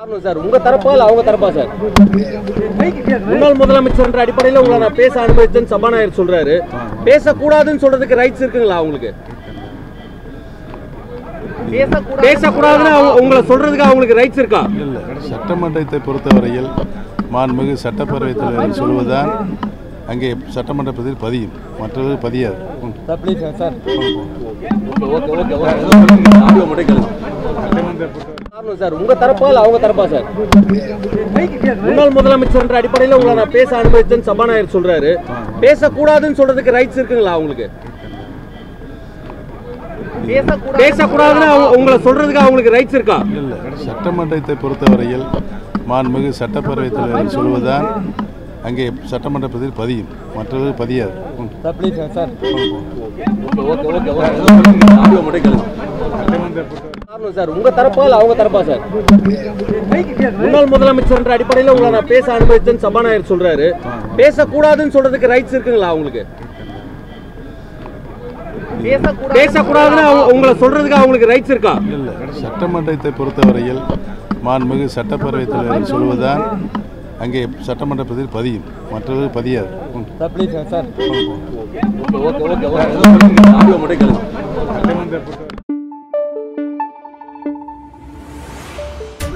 Sir உங்க தரப்பா இல்ல அவங்க தரப்பா சார்? முன்னாள் முதலமைச்சர் என்ற அடிப்படையில் உங்களை நான் பேச அனுமதிச்சேன்னு சபாநாயகர் சொல்றாரு. பேசக்கூடாதுன்னு சொல்றதுக்கு ரைட்ஸ் இருக்குங்களா அவங்களுக்கு? பேசக்கூடாதுன்னு அவங்க- உங்களை சொல்றதுக்கு அவங்களுக்கு ரைட்ஸ் இருக்கா? இல்லை சட்டமன்றத்தை பொறுத்தவரையில் மாண்புமிகு சட்டப்பேரவைத் தலைவர் சொல்வதுதான் அங்கே சட்டமன்றத்தில் பதியும். மற்றது பதியாது. ம். Sir please sir okay okay okay. Sir உங்க தரப்பா இல்ல அவங்க தரப்பா சார் முன்னாள் முதலமைச்சர் என்ற அடிப்படையில் உங்களை நான் பேச அனுமதிச்சேன்னு சபாநாயகர் சொல்றாரு பேசக்கூடாதுன்னு சொல்றதுக்கு ரைட்ஸ் இருக்குங்களா அவங்களுக்கு பேசக்கூடாதுன்னு அவங்க- உங்களை சொல்றதுக்கு அவங்களுக்கு ரைட்ஸ் இருக்கா இல்லை சட்டமன்றத்தை பொறுத்தவரையில் மாண்புமிகு சட்டப்பேரவைத் தலைவர் சொல்வதுதான் அங்கே சட்டமன்றத்தில் பதியும் மற்றது பதியாது ம். Sir please sir okay okay okay காரணம் சார் உங்க தரப்பா இல்ல அவங்க தரப்பா சார்? முன்னாள் முதலமைச்சர் என்ற அடிப்படையில் உங்களை நான் பேச அனுமதிச்சேன்னு சபாநாயகர் சொல்றாரு. பேசக்கூடாதுன்னு சொல்றதுக்கு ரைட்ஸ் இருக்குங்களா அவங்களுக்கு? பேசக்கூடாதுன்னு அவங்க- உங்களை சொல்றதுக்கு அவங்களுக்கு ரைட்ஸ் இருக்கா? இல்லை சட்டமன்றத்தை பொறுத்தவரையில் மாண்புமிகு சட்டப்பேரவைத் தலைவர் சொல்வதுதான் அங்கே சட்டமன்றத்தில் பதியும். மற்றது பதியாது. ம்.